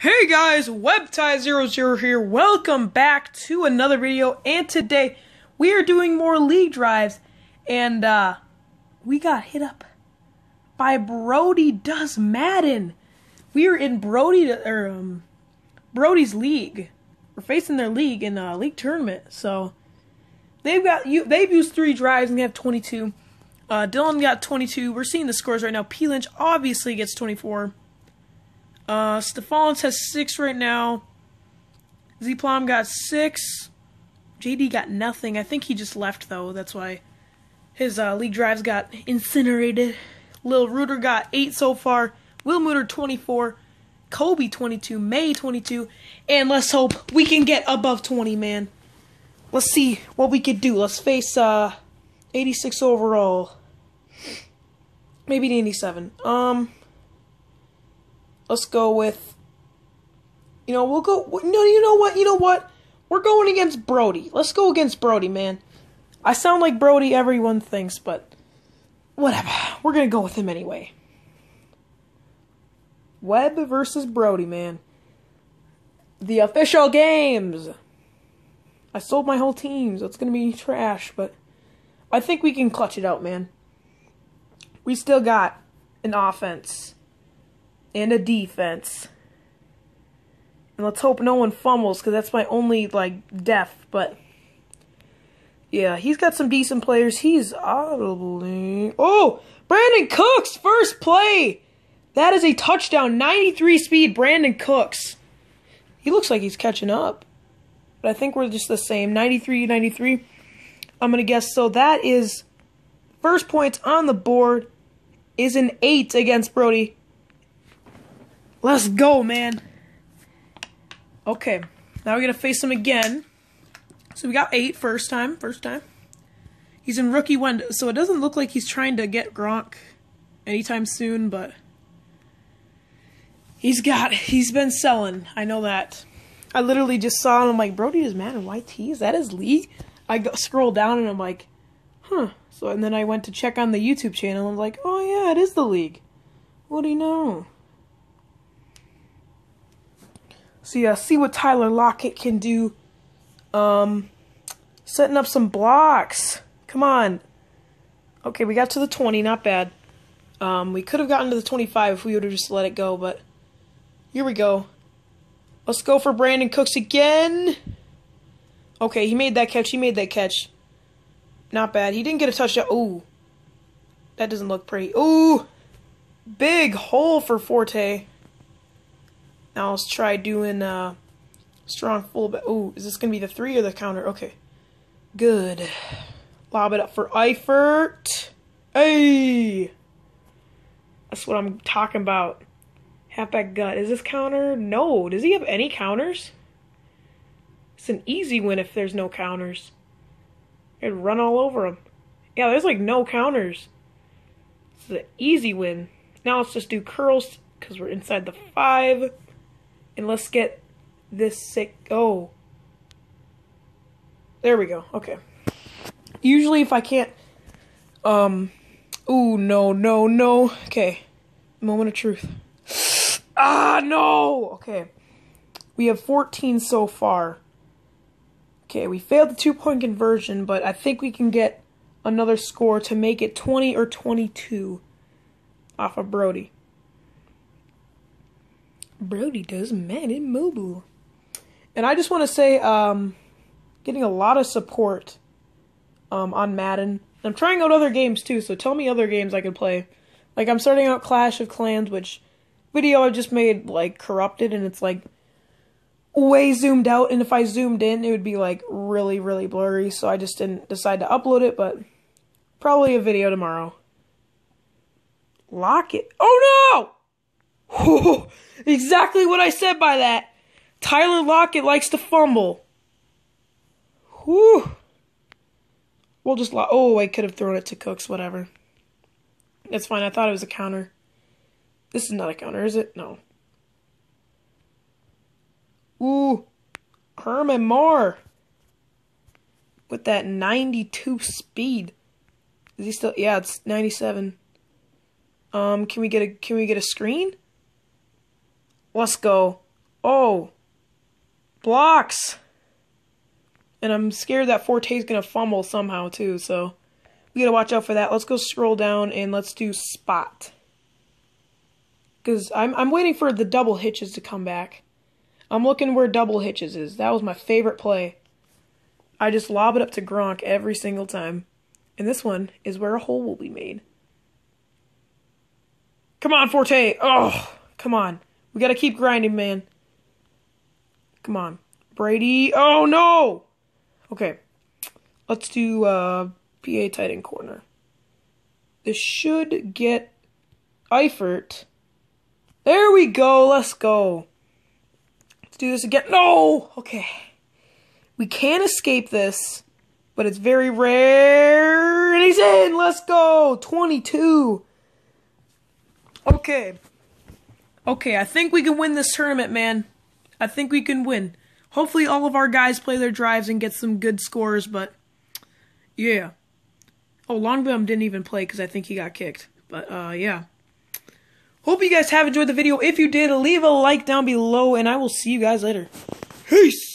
Hey guys, Webty00 here. Welcome back to another video. And today we are doing more league drives. And uh we got hit up by Brody Does Madden. We are in Brody or um Brody's league. We're facing their league in a league tournament. So they've got you they've used three drives and they have 22. Uh, Dylan got 22. We're seeing the scores right now. P Lynch obviously gets 24. Uh, Stephans has six right now. Z got six. JD got nothing. I think he just left though. That's why his uh, league drives got incinerated. Lil Rooter got eight so far. Will Mooter 24. Kobe 22. May 22. And let's hope we can get above 20, man. Let's see what we could do. Let's face uh 86 overall. Maybe 87. Um let's go with you know we'll go no you know what you know what? We're going against brody. Let's go against brody man. I sound like brody everyone thinks but whatever. We're gonna go with him anyway. Webb versus brody man. The official games. I sold my whole team so it's gonna be trash but i think we can clutch it out man. We still got an offense and a defense. And let's hope no one fumbles because that's my only like death. But yeah, he's got some decent players. He's audibly oh Brandin Cooks first play. That is a touchdown, 93 speed. Brandin Cooks. He looks like he's catching up, but I think we're just the same. 93, 93. I'm gonna guess. So that is first points on the board is an eight against Brody. Let's go, man. Okay, now we're gonna face him again. So we got eight first time, first time. He's in rookie one, so it doesn't look like he's trying to get Gronk anytime soon, but he's got, he's been selling. I know that. I literally just saw him. I'm like, Brody is man in tee. Is that his league? I go, scroll down and I'm like, huh. So and then I went to check on the YouTube channel. and I'm like, oh yeah, it is the league. What do you know? So yeah, see what Tyler Lockett can do. Um, setting up some blocks. Come on. Okay, we got to the 20, not bad. Um, we could have gotten to the 25 if we would have just let it go, but here we go. Let's go for Brandin Cooks again. Okay, he made that catch. He made that catch. Not bad. He didn't get a touchdown. Ooh. That doesn't look pretty. Ooh. Big hole for Forte. Now let's try doing uh, strong fullback. Oh, is this going to be the three or the counter? Okay. Good. Lob it up for Eifert. Hey! That's what I'm talking about. Halfback gut. Is this counter? No. Does he have any counters? It's an easy win if there's no counters. I'd run all over him. Yeah, there's like no counters. It's an easy win. Now let's just do curls because we're inside the five. And let's get this sick. Oh. There we go. Okay. Usually if I can't. Um. Ooh, no, no, no. Okay. Moment of truth. Ah, no! Okay. We have 14 so far. Okay, we failed the two point conversion, but I think we can get another score to make it 20 or 22 off of Brody. Brody does Madden Mobile. And I just want to say, um, getting a lot of support um, on Madden. I'm trying out other games too, so tell me other games I could play. Like I'm starting out Clash of Clans, which video I just made like corrupted, and it's like way zoomed out. And if I zoomed in, it would be like really, really blurry. So I just didn't decide to upload it, but probably a video tomorrow. Lock it. Oh no! Exactly what I said by that. Tyler Lockett likes to fumble. Whew. We'll just lo- oh, I could have thrown it to Cooks, whatever. That's fine. I thought it was a counter. This is not a counter, is it? No. Ooh. Herman Moore. With that 92 speed. Is he still Yeah, it's 97. Um, can we get a can we get a screen? Let's go. Oh. Blocks. And I'm scared that Forte's gonna fumble somehow too, so we gotta watch out for that. Let's go scroll down and let's do spot. Cause I'm I'm waiting for the double hitches to come back. I'm looking where double hitches is. That was my favorite play. I just lob it up to Gronk every single time. And this one is where a hole will be made. Come on, Forte. Oh, come on. We gotta keep grinding, man. Come on. Brady. Oh, no! Okay. Let's do uh, PA tight end corner. This should get Eifert. There we go. Let's go. Let's do this again. No! Okay. We can escape this, but it's very rare. And he's in. Let's go. 22. Okay. Okay, I think we can win this tournament, man. I think we can win. Hopefully all of our guys play their drives and get some good scores, but yeah. Oh, Longbum didn't even play because I think he got kicked. But uh yeah. Hope you guys have enjoyed the video. If you did, leave a like down below, and I will see you guys later. Peace!